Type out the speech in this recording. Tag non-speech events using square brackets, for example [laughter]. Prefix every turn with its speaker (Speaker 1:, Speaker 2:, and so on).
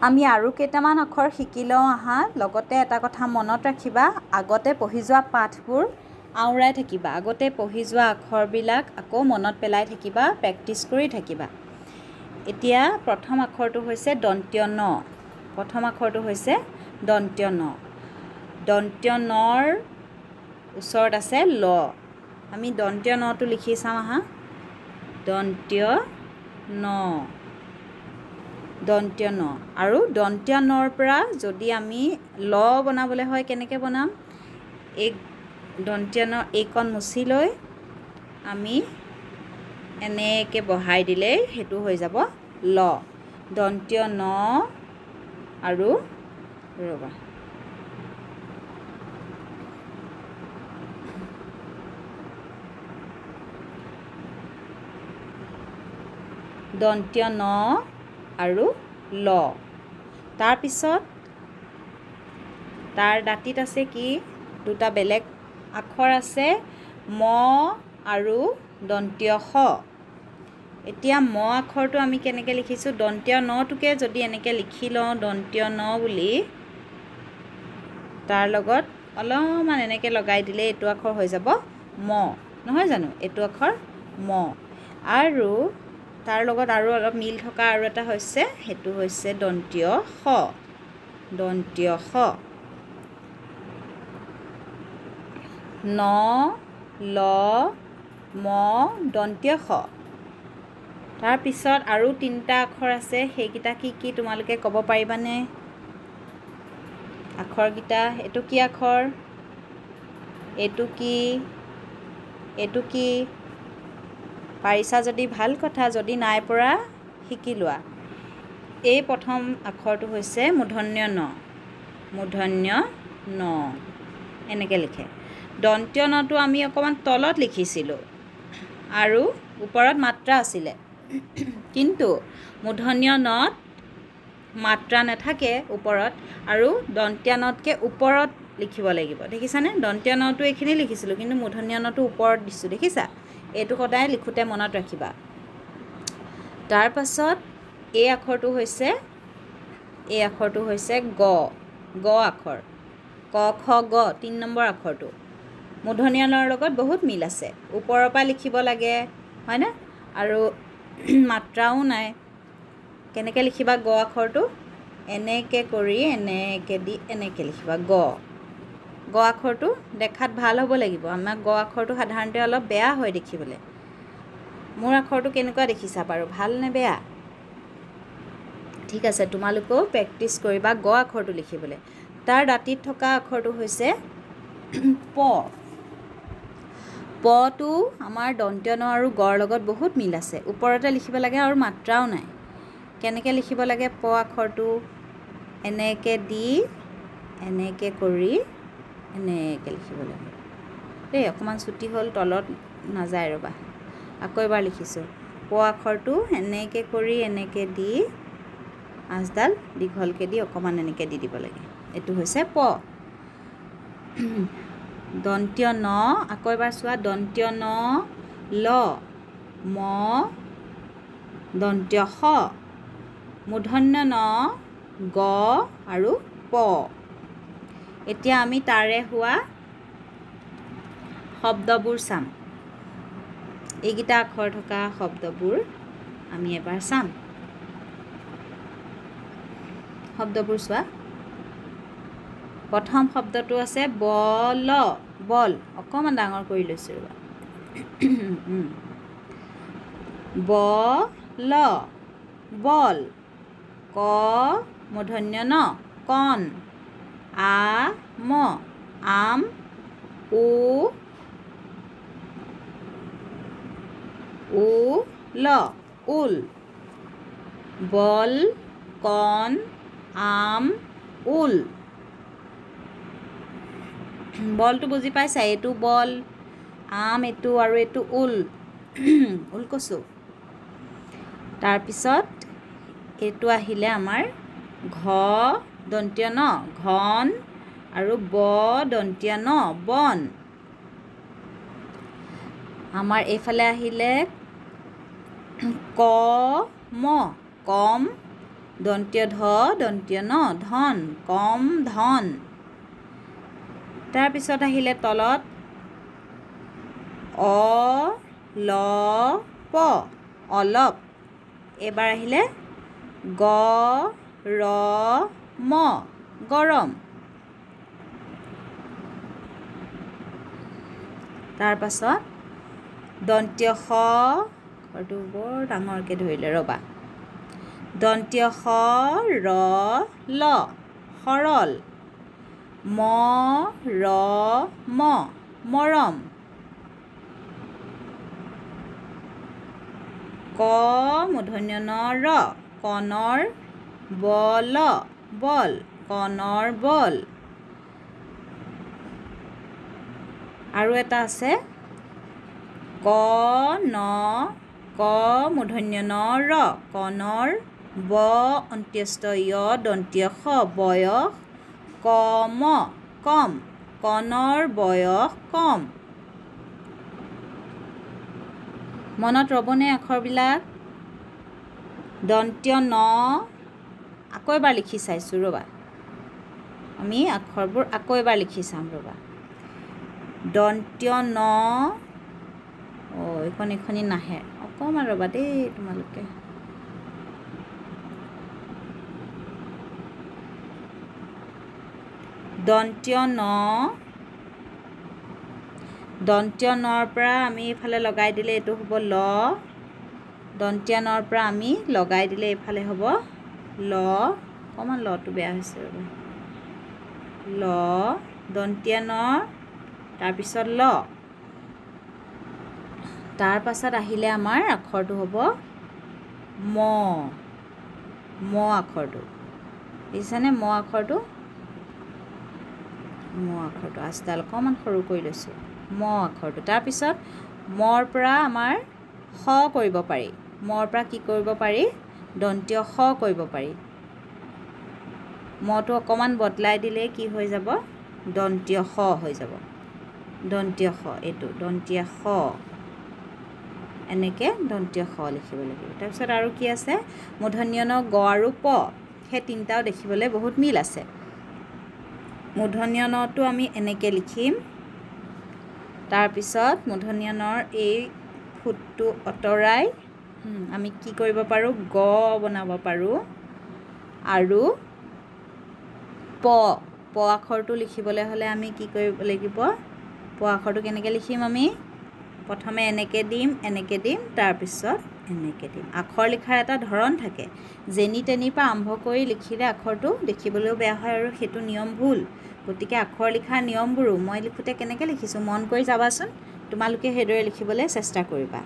Speaker 1: আমি আৰু কেইটামান আখৰ শিকি লওঁ আহা। লগতে এটা কথা মনত ৰাখিবা আগতে পঢ়ি যোৱা পাঠবোৰ আওৰাই থাকিবা। আগতে পঢ়ি যোৱা আখৰবিলাক আকৌ মনত পেলাই থাকিবা প্ৰেক্টিচ কৰি থাকিবা। এতিয়া প্ৰথম আখৰটো হৈছে দন্ত্য ন প্ৰথম আখৰটো হৈছে দন্ত্য ন দন্ত্য নৰ ওচৰত আছে ল। আমি দন্ত্য নটো লিখি চাওঁ আহা। দন্ত্য ন দন্ত্য ন আৰু দন্ত্য নৰ পৰা যদি আমি ল বনাবলৈ হয় কেনেকৈ বনাম? এই দন্ত্য ন এইকণ মুচি লৈ আমি এনেকৈ বহাই দিলেই সেইটো হৈ যাব ল। দন্ত্য ন আৰু ৰ'বা। দন্ত্য ন আৰু ল। তাৰপিছত তাৰ দাঁতিত আছে কি? দুটা বেলেগ আখৰ আছে ম আৰু দন্ত্য স। এতিয়া ম আখৰটো আমি কেনেকৈ লিখিছোঁ? দন্ত্য নটোকে যদি এনেকৈ লিখি লওঁ দন্ত্য ন বুলি তাৰ লগত অলপমান এনেকৈ লগাই দিলে এইটো আখৰ হৈ যাব ম। নহয় জানো? এইটো আখৰ ম। আৰু তাৰ লগত আৰু অলপ মিল থকা আৰু এটা হৈছে সেইটো হৈছে দন্ত্য স দন্ত্য স ন ল ম দন্ত্য স তাৰপিছত আৰু তিনিটা আখৰ আছে সেইকেইটা কি কি তোমালোকে ক'ব পাৰিবানে? আখৰকেইটা এইটো কি আখৰ? এইটো কি? এইটো কি? পাৰিছা যদি ভাল কথা যদি নাই পৰা শিকি লোৱা। এই প্ৰথম আখৰটো হৈছে মূৰ্ধন্য ন। মূৰ্ধন্য ন। এনেকৈ লিখে। দন্ত্য নটো আমি অকণমান তলত লিখিছিলোঁ আৰু ওপৰত মাত্ৰা আছিলে। কিন্তু মূৰ্ধন্য নত মাত্ৰা নাথাকে ওপৰত আৰু দন্ত্য নতকৈ ওপৰত লিখিব লাগিব। দেখিছানে? দন্ত্য নটো এইখিনি লিখিছিলোঁ কিন্তু মূৰ্ধন্য নটো ওপৰত দিছোঁ। দেখিছা? এইটো সদায় লিখোঁতে মনত ৰাখিবা। তাৰপাছত এই আখৰটো হৈছে এই আখৰটো হৈছে গ গ আখৰ। ক খ গ তিনি নম্বৰ আখৰটো। মূৰ্ধন্যনৰ লগত বহুত মিল আছে। ওপৰৰ পৰা লিখিব লাগে হয়নে? আৰু মাত্ৰাও নাই। কেনেকৈ লিখিবা গ আখৰটো? এনেকৈ কৰি এনেকৈ দি এনেকৈ লিখিবা গ। গ আখৰটো দেখাত ভাল হ'ব লাগিব। আমাৰ গ আখৰটো সাধাৰণতে অলপ বেয়া হয় দেখিবলৈ। মোৰ আখৰটো কেনেকুৱা দেখিছা বাৰু? ভাল নে বেয়া? ঠিক আছে তোমালোকেও প্ৰেক্টিচ কৰিবা গ আখৰটো লিখিবলৈ। তাৰ দাঁতিত থকা আখৰটো হৈছে [clears throat] প। পটো আমাৰ দন্ত্য ন আৰু গড় লগত বহুত মিল আছে। ওপৰতে লিখিব লাগে আৰু মাত্ৰাও নাই। কেনেকৈ লিখিব লাগে প আখৰটো? এনেকৈ দি এনেকৈ কৰি এনেকৈ লিখিব লাগে দেই অকণমান চুটি হ'ল তলত নাযায় ৰ'বা। আকৌ এবাৰ লিখিছোঁ। প আখৰটো এনেকৈ কৰি এনেকৈ দি আঁচডাল দীঘলকৈ দি অকণমান এনেকৈ দি দিব লাগে। এইটো হৈছে প। দন্ত্য ন আকৌ এবাৰ চোৱা দন্ত্য ন ল ম দন্ত্য স মূৰ্ধন্য ন গ আৰু প। এতিয়া আমি তাৰে হোৱা শব্দবোৰ চাম। এইকেইটা আখৰ থকা শব্দবোৰ আমি এবাৰ চাম। শব্দবোৰ চোৱা। প্ৰথম শব্দটো আছে বল বল। অকণমান ডাঙৰ কৰি লৈছোঁ ৰ'বা। বল বল। ক মূৰ্ধন্য ন কণ। আ ম আম উ উ ল উল। বল কণ আম উল। বলটো বুজি পাইছা? এইটো বল আম এইটো আৰু এইটো উল। [clears throat] ওলকচু তাৰপিছত এইটো আহিলে আমাৰ ঘ দন্ত্য ন? ঘন আৰু ব দন্ত্য ন? বন। আমাৰ এইফালে আহিলে ক ম কম দন্ত্য ধ দন্ত্য ন ধন কম ধন। তাৰপিছত আহিলে তলত অ ল প অলপ। এইবাৰ আহিলে গ ৰ ম গৰম। তাৰপাছত দন্ত্য স ঘৰটো বৰ ডাঙৰকৈ ধৰিলে ৰ'বা। দন্ত্য স ৰ ল সৰল। ম ৰ ম মৰম। ক মূৰ্ধন্য ন ৰ কণৰ বল। বল কণৰ বল। আৰু এটা আছে ক ন ক মূৰ্ধন্য ন ৰ। কণৰ ব অন্ত্যস্ত য় দন্ত্য স বয়স কম কম। কণৰ বয়স কম। মনত ৰ'বনে আখৰবিলাক? দন্ত্য ন আকৌ এবাৰ লিখি চাইছোঁ ৰ'বা। আমি আখৰবোৰ আকৌ এবাৰ লিখি চাম ৰ'বা। দন্ত্য ন। এইখন এইখনি নাহে। অকণমান ৰ'বা দেই তোমালোকে। দন্ত্য ন। দন্ত্য নৰ পৰা আমি এইফালে লগাই দিলে এইটো হ'ব ল। দন্ত্য নৰ পৰা আমি লগাই দিলে এইফালে হ'ব ল অকণমান লটো বেয়া হৈছে ৰ'বা। ল দন্ত্য নৰ তাৰপিছত ল। তাৰ পাছত আহিলে আমাৰ আখৰটো হ'ব ম। ম আখৰটো। দেখিছানে ম আখৰটো? ম আখৰটো। আচডাল অকণমান সৰু কৰি লৈছোঁ। ম আখৰটো। তাৰপিছত মৰ পৰা আমাৰ স কৰিব পাৰি। মৰ পৰা কি কৰিব পাৰি? দন্ত্য স কৰিব পাৰি। মটো অকণমান বদলাই দিলেই কি হৈ যাব? দন্ত্য স হৈ যাব। দন্ত্য স এইটো দন্ত্য স এনেকৈ দন্ত্য স লিখিব লাগিব। তাৰপিছত আৰু কি আছে? মূৰ্ধন্য ন গ আৰু প সেই তিনিটাও দেখিবলৈ বহুত মিল আছে। মূৰ্ধন্য নটো আমি এনেকৈ লিখিম। তাৰপিছত মূৰ্ধন্য নৰ এই ফুটটো আঁতৰাই আমি কি কৰিব পাৰোঁ? গ বনাব পাৰোঁ। আৰু প প আখৰটো লিখিবলৈ হ'লে আমি কি কৰিব লাগিব? প আখৰটো কেনেকৈ লিখিম আমি? প্ৰথমে এনেকৈ দিম এনেকৈ দিম তাৰপিছত এনেকৈ দিম। আখৰ লিখাৰ এটা ধৰণ থাকে। যেনি তেনিৰ পৰা আৰম্ভ কৰি লিখিলে আখৰটো দেখিবলৈও বেয়া হয় আৰু সেইটো নিয়ম ভুল। গতিকে আখৰ লিখাৰ নিয়মবোৰো মই লিখোঁতে কেনেকৈ লিখিছোঁ? মন কৰি যাবাচোন তোমালোকে সেইদৰে লিখিবলৈ চেষ্টা কৰিবা।